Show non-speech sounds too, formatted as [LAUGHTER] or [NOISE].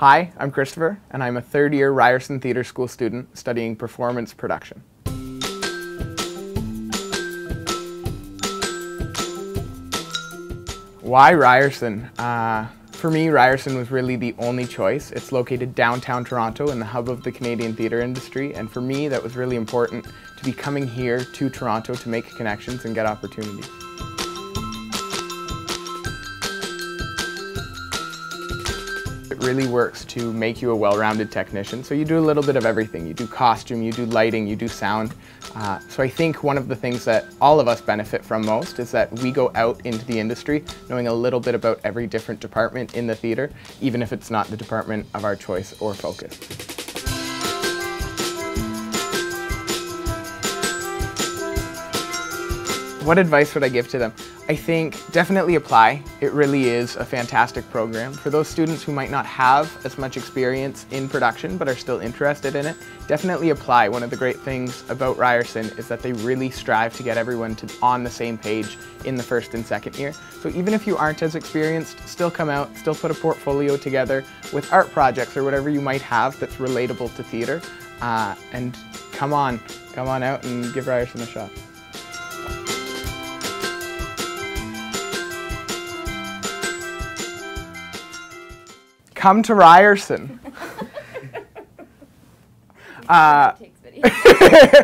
Hi, I'm Christopher, and I'm a third year Ryerson Theatre School student studying performance production. Why Ryerson? Uh, for me, Ryerson was really the only choice. It's located downtown Toronto in the hub of the Canadian theatre industry, and for me, that was really important to be coming here to Toronto to make connections and get opportunities. Really works to make you a well-rounded technician. So you do a little bit of everything. You do costume, you do lighting, you do sound. Uh, so I think one of the things that all of us benefit from most is that we go out into the industry knowing a little bit about every different department in the theatre, even if it's not the department of our choice or focus. What advice would I give to them? I think definitely apply. It really is a fantastic program. For those students who might not have as much experience in production but are still interested in it, definitely apply. One of the great things about Ryerson is that they really strive to get everyone to on the same page in the first and second year. So even if you aren't as experienced, still come out, still put a portfolio together with art projects or whatever you might have that's relatable to theatre. Uh, and come on, come on out and give Ryerson a shot. Come to Ryerson. [LAUGHS] uh, [LAUGHS]